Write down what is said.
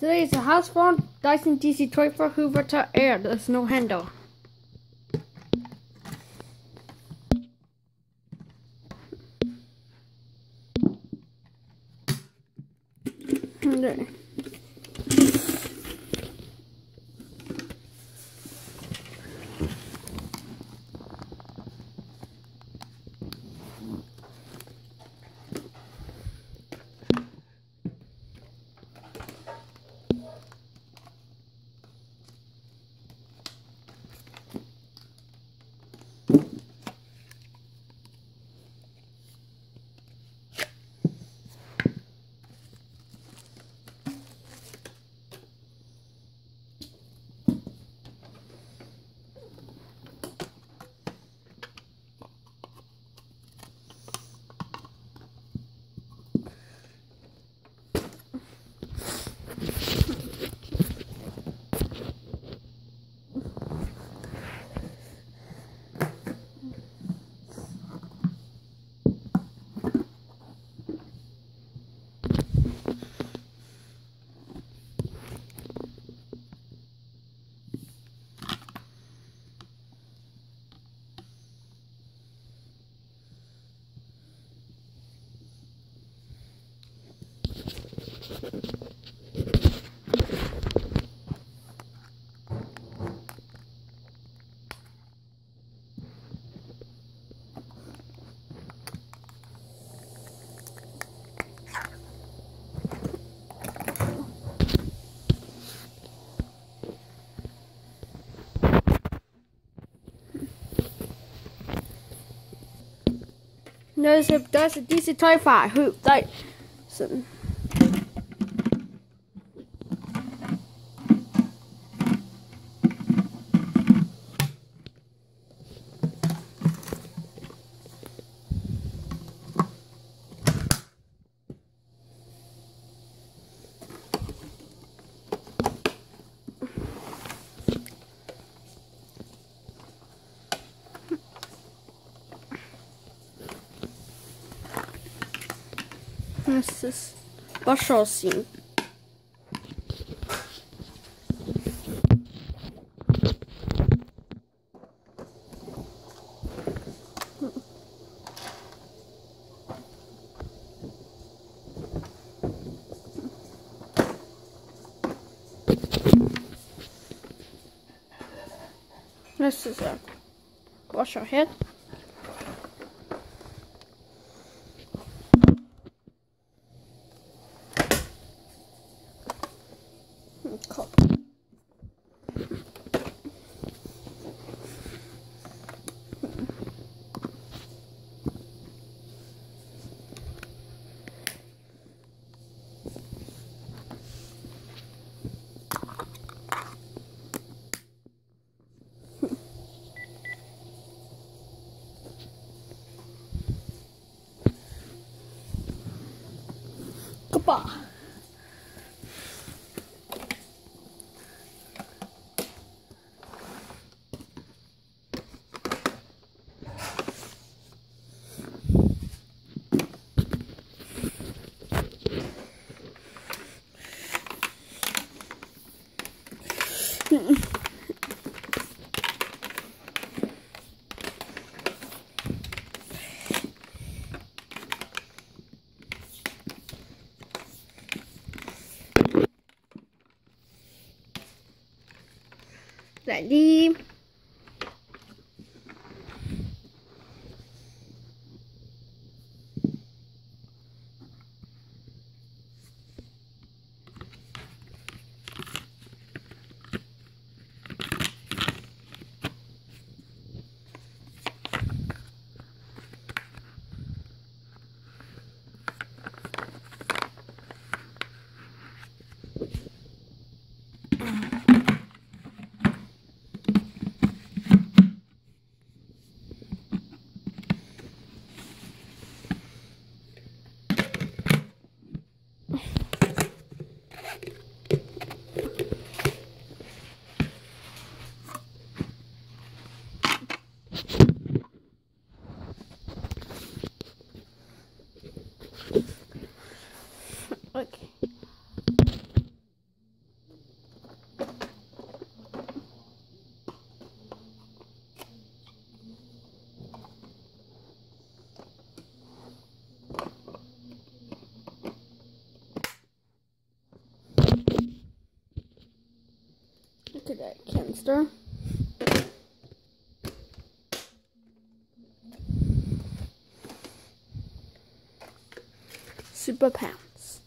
Today is a house phone Dyson DC toy for Hoover to air. There's no handle. Hmm, there. There's a there's a DC toy fire who like some this is special scene. This is a wash our head. 哇来滴。monster. Super Pants.